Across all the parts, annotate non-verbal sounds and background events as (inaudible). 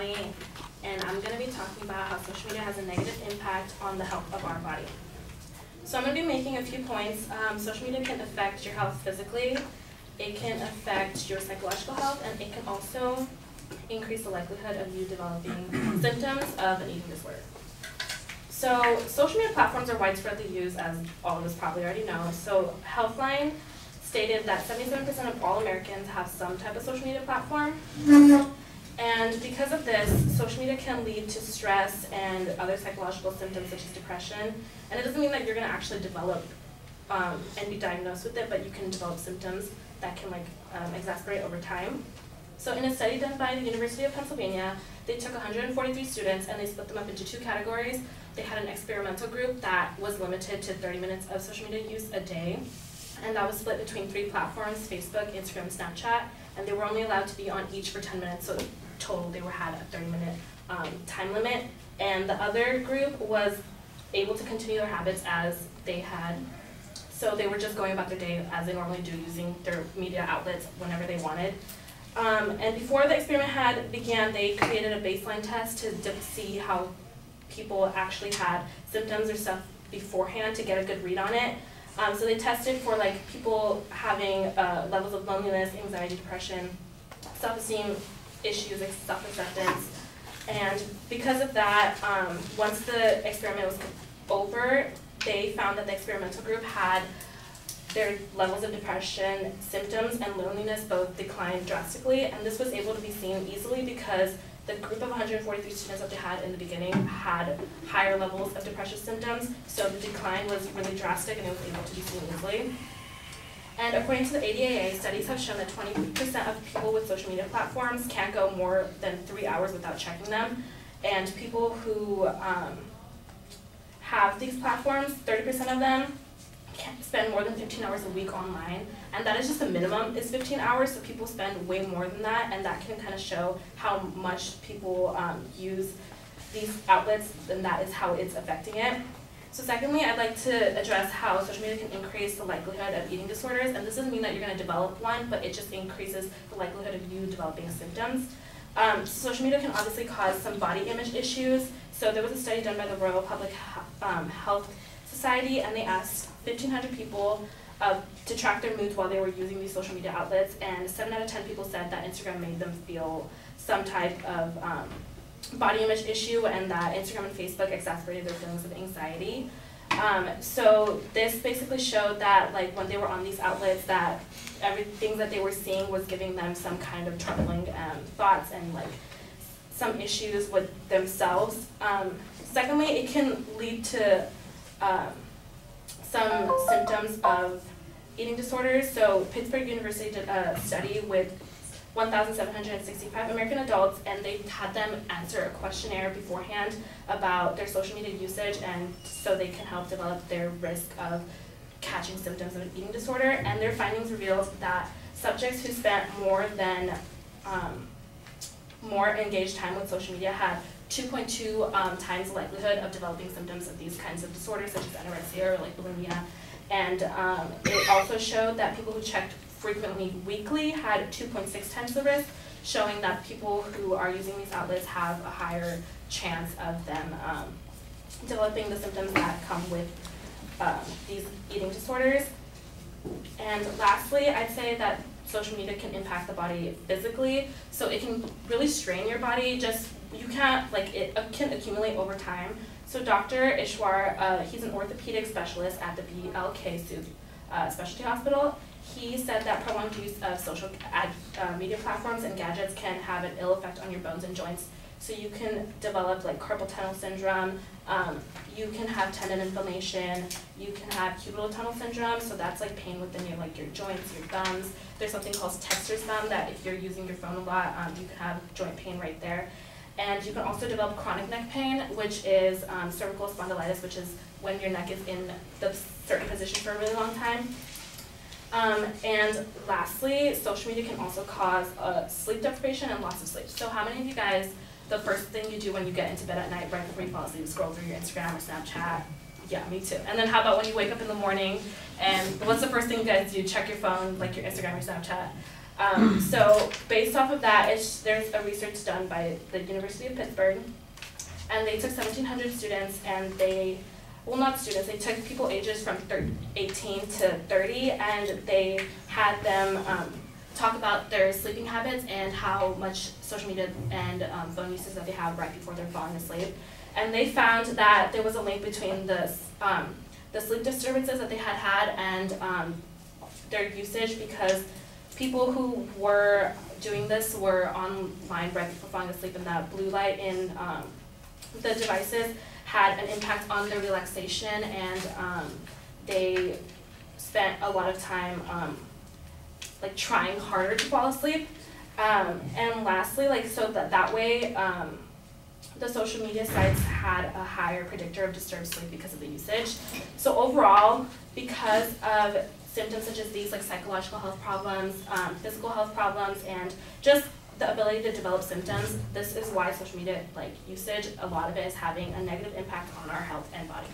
and I'm going to be talking about how social media has a negative impact on the health of our body. So I'm going to be making a few points. Um, social media can affect your health physically, it can affect your psychological health, and it can also increase the likelihood of you developing (clears throat) symptoms of an eating disorder. So social media platforms are widespreadly used, as all of us probably already know. So Healthline stated that 77% of all Americans have some type of social media platform. And because of this, social media can lead to stress and other psychological symptoms such as depression. And it doesn't mean that you're going to actually develop um, and be diagnosed with it, but you can develop symptoms that can like um, exacerbate over time. So in a study done by the University of Pennsylvania, they took 143 students and they split them up into two categories. They had an experimental group that was limited to 30 minutes of social media use a day. And that was split between three platforms, Facebook, Instagram, Snapchat. And they were only allowed to be on each for 10 minutes, so they were had a 30 minute um, time limit. And the other group was able to continue their habits as they had. So they were just going about their day as they normally do, using their media outlets whenever they wanted. Um, and before the experiment had began, they created a baseline test to see how people actually had symptoms or stuff beforehand to get a good read on it. Um, so they tested for like people having uh, levels of loneliness, anxiety, depression, self-esteem issues, like self-acceptance. And because of that, um, once the experiment was over, they found that the experimental group had their levels of depression, symptoms, and loneliness both declined drastically, and this was able to be seen easily because the group of 143 students that they had in the beginning had higher levels of depression symptoms, so the decline was really drastic and it was able to be seen easily. And according to the ADAA, studies have shown that 20% of people with social media platforms can't go more than three hours without checking them. And people who um, have these platforms, 30% of them spend more than 15 hours a week online, and that is just the minimum is 15 hours, so people spend way more than that, and that can kind of show how much people um, use these outlets, and that is how it's affecting it. So secondly, I'd like to address how social media can increase the likelihood of eating disorders, and this doesn't mean that you're going to develop one, but it just increases the likelihood of you developing symptoms. Um, social media can obviously cause some body image issues. So there was a study done by the Royal Public um, Health Society, and they asked 1,500 people uh, to track their moods while they were using these social media outlets, and 7 out of 10 people said that Instagram made them feel some type of um, body image issue and that Instagram and Facebook exacerbated their feelings of anxiety. Um, so this basically showed that like when they were on these outlets that everything that they were seeing was giving them some kind of troubling um, thoughts and like some issues with themselves. Um, secondly, it can lead to um, some symptoms of eating disorders. So Pittsburgh University did a study with 1,765 American adults, and they had them answer a questionnaire beforehand about their social media usage, and so they can help develop their risk of catching symptoms of an eating disorder. And their findings revealed that subjects who spent more than um, more engaged time with social media had 2.2 um, times the likelihood of developing symptoms of these kinds of disorders, such as anorexia or like bulimia. And um, it also showed that people who checked frequently weekly had 2.6 times the risk, showing that people who are using these outlets have a higher chance of them um, developing the symptoms that come with um, these eating disorders. And lastly, I'd say that social media can impact the body physically, so it can really strain your body. Just you can't like it can accumulate over time. So Dr. Ishwar, uh, he's an orthopedic specialist at the BLK uh, Specialty Hospital, he said that prolonged use of social ad, uh, media platforms and gadgets can have an ill effect on your bones and joints. So you can develop like carpal tunnel syndrome, um, you can have tendon inflammation, you can have cubital tunnel syndrome, so that's like pain within your like your joints, your thumbs. There's something called Texter's thumb that if you're using your phone a lot, um, you can have joint pain right there. And you can also develop chronic neck pain, which is um, cervical spondylitis, which is when your neck is in the certain position for a really long time. Um, and lastly, social media can also cause uh, sleep deprivation and loss of sleep. So how many of you guys, the first thing you do when you get into bed at night, right before you fall asleep, scroll through your Instagram or Snapchat? Yeah, me too. And then how about when you wake up in the morning and what's the first thing you guys do? Check your phone, like your Instagram or Snapchat. Um, so based off of that, there's a research done by the University of Pittsburgh, and they took 1,700 students and they, well not students, they took people ages from thir- 18 to 30, and they had them um, talk about their sleeping habits and how much social media and um, phone uses that they have right before they're falling asleep. And they found that there was a link between the, um, the sleep disturbances that they had had and um, their usage because people who were doing this were online right before falling asleep and that blue light in um, the devices had an impact on their relaxation and um, they spent a lot of time um, like trying harder to fall asleep. Um, and lastly, like so that that way, um, the social media sites had a higher predictor of disturbed sleep because of the usage. So overall, because of symptoms such as these, like psychological health problems, um, physical health problems, and just the ability to develop symptoms, this is why social media like usage, a lot of it is having a negative impact on our health and body.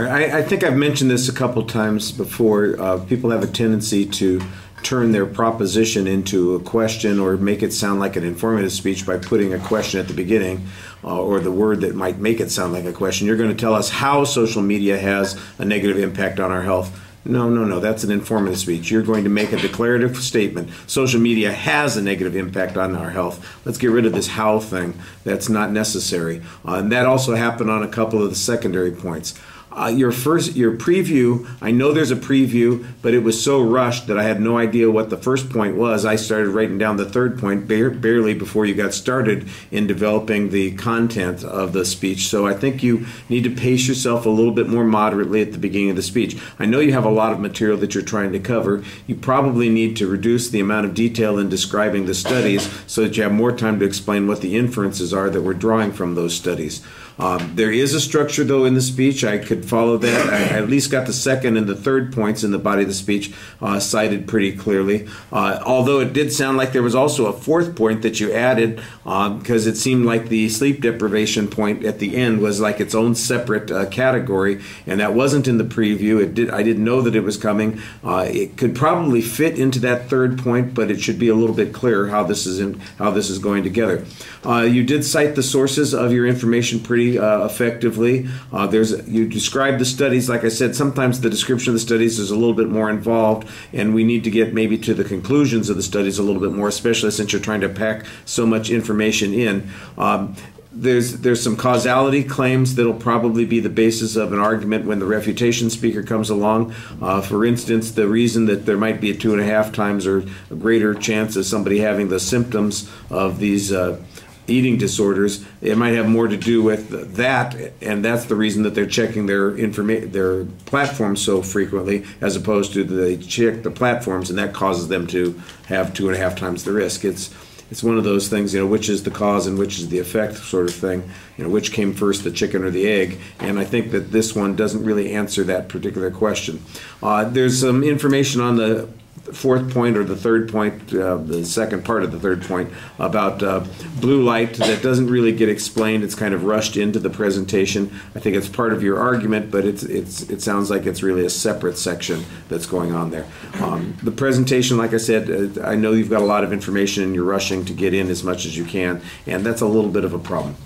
Right, I, I think I've mentioned this a couple times before. Uh, people have a tendency to turn their proposition into a question or make it sound like an informative speech by putting a question at the beginning uh, or the word that might make it sound like a question. You're going to tell us how social media has a negative impact on our health. No, no, no, that's an informative speech. You're going to make a declarative statement. Social media has a negative impact on our health. Let's get rid of this how thing. That's not necessary. Uh, and that also happened on a couple of the secondary points. Uh, your first your preview i know there's a preview but it was so rushed that i had no idea what the first point was. I started writing down the third point bare, barely before you got started in developing the content of the speech. So i think you need to pace yourself a little bit more moderately at the beginning of the speech. I know you have a lot of material that you're trying to cover. You probably need to reduce the amount of detail in describing the studies so that you have more time to explain what the inferences are that we're drawing from those studies um, there is a structure, though, in the speech. I could follow that. I at least got the second and the third points in the body of the speech uh, cited pretty clearly. Uh, although it did sound like there was also a fourth point that you added because uh, it seemed like the sleep deprivation point at the end was like its own separate uh, category, and that wasn't in the preview. It did. I didn't know that it was coming. Uh, it could probably fit into that third point, but it should be a little bit clearer how this is in, how this is going together. Uh, you did cite the sources of your information pretty uh, effectively. Uh, there's you describe the studies. Like I said, sometimes the description of the studies is a little bit more involved, and we need to get maybe to the conclusions of the studies a little bit more, especially since you're trying to pack so much information in. Um, there's there's some causality claims that'll probably be the basis of an argument when the refutation speaker comes along. Uh, for instance, the reason that there might be a two and a half times or a greater chance of somebody having the symptoms of these uh, eating disorders, it might have more to do with that, and that's the reason that they're checking their informa- their platforms so frequently, as opposed to they check the platforms, and that causes them to have two and a half times the risk. It's it's one of those things, you know, which is the cause and which is the effect, sort of thing. You know, which came first, the chicken or the egg? And I think that this one doesn't really answer that particular question. Uh, there's some information on the fourth point or the third point, uh, the second part of the third point about uh, blue light that doesn't really get explained. It's kind of rushed into the presentation. I think it's part of your argument, but it's it's it sounds like it's really a separate section that's going on there. Um, the presentation, like I said, uh, I know you've got a lot of information and you're rushing to get in as much as you can, and that's a little bit of a problem.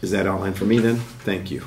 Is that outline for me then? Thank you.